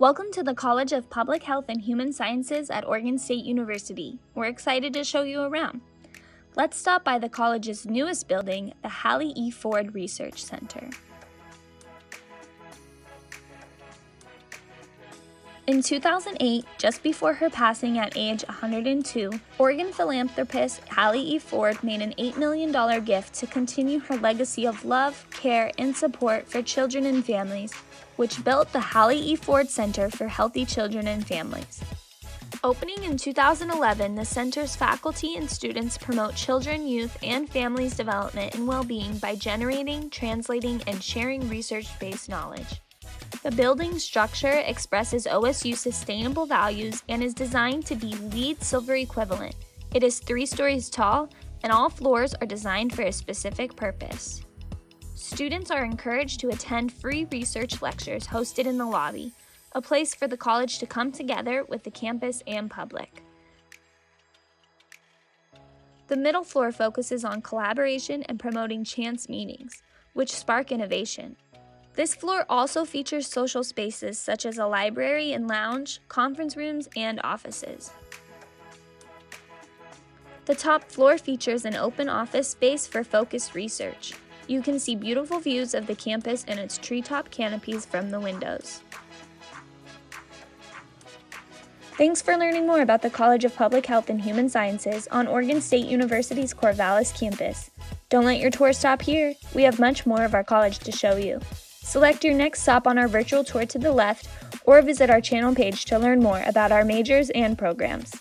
Welcome to the College of Public Health and Human Sciences at Oregon State University. We're excited to show you around. Let's stop by the college's newest building, the Hallie E. Ford Research Center. In 2008, just before her passing at age 102, Oregon philanthropist Hallie E. Ford made an $8 million gift to continue her legacy of love, care, and support for children and families, which built the Hallie E. Ford Center for Healthy Children and Families. Opening in 2011, the center's faculty and students promote children, youth, and families' development and well being by generating, translating, and sharing research based knowledge. The building's structure expresses OSU sustainable values and is designed to be LEED Silver equivalent. It is three stories tall, and all floors are designed for a specific purpose. Students are encouraged to attend free research lectures hosted in the lobby, a place for the college to come together with the campus and public. The middle floor focuses on collaboration and promoting chance meetings, which spark innovation. This floor also features social spaces such as a library and lounge, conference rooms, and offices. The top floor features an open office space for focused research. You can see beautiful views of the campus and its treetop canopies from the windows. Thanks for learning more about the College of Public Health and Human Sciences on Oregon State University's Corvallis campus. Don't let your tour stop here. We have much more of our college to show you. Select your next stop on our virtual tour to the left or visit our channel page to learn more about our majors and programs.